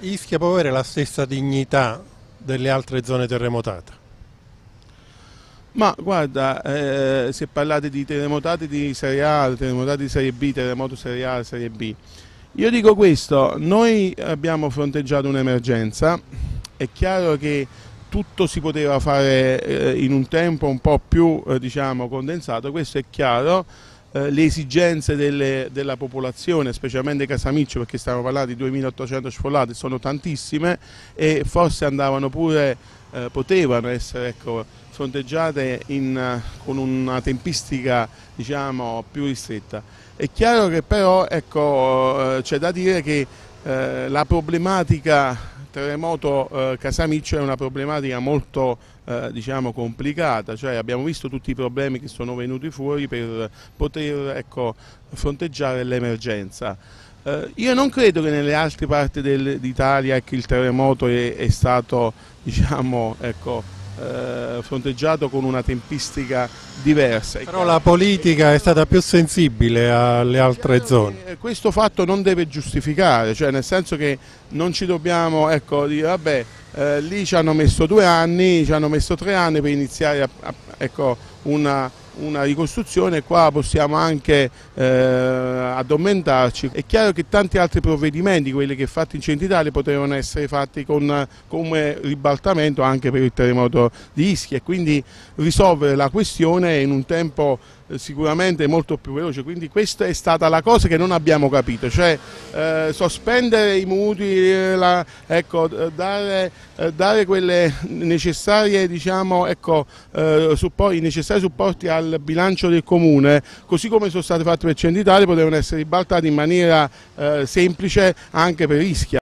Ischia può avere la stessa dignità delle altre zone terremotate? Ma guarda, eh, si è parlato di terremotati di serie A, terremotati di serie B, terremoto serie A, serie B. Io dico questo, noi abbiamo fronteggiato un'emergenza, è chiaro che tutto si poteva fare eh, in un tempo un po' più eh, diciamo, condensato, questo è chiaro, eh, le esigenze delle, della popolazione, specialmente Casamiccio, perché stiamo parlando di 2800 sfollati, sono tantissime e forse andavano pure, eh, potevano essere ecco, fronteggiate in, con una tempistica diciamo, più ristretta. È chiaro che però ecco, eh, c'è da dire che eh, la problematica terremoto eh, Casamiccio è una problematica molto eh, diciamo, complicata, cioè abbiamo visto tutti i problemi che sono venuti fuori per poter ecco, fronteggiare l'emergenza. Eh, io non credo che nelle altre parti d'Italia il terremoto è, è stato diciamo, ecco, eh, fronteggiato con una tempistica diversa. Però la politica è stata più sensibile alle altre zone. Questo fatto non deve giustificare, cioè nel senso che non ci dobbiamo ecco, dire vabbè eh, lì ci hanno messo due anni, ci hanno messo tre anni per iniziare a, a, ecco, una una ricostruzione, qua possiamo anche eh, addormentarci. È chiaro che tanti altri provvedimenti, quelli che fatti in Centro Italia, potevano essere fatti con, come ribaltamento anche per il terremoto di Ischia e quindi risolvere la questione in un tempo eh, sicuramente molto più veloce, quindi questa è stata la cosa che non abbiamo capito, cioè eh, sospendere i mutui, eh, la, ecco, dare, eh, dare, quelle necessarie, diciamo, ecco, eh, supporti, i necessari supporti al bilancio del comune, così come sono state fatte per Centro Italia, potevano essere ribaltati in maniera semplice anche per Ischia.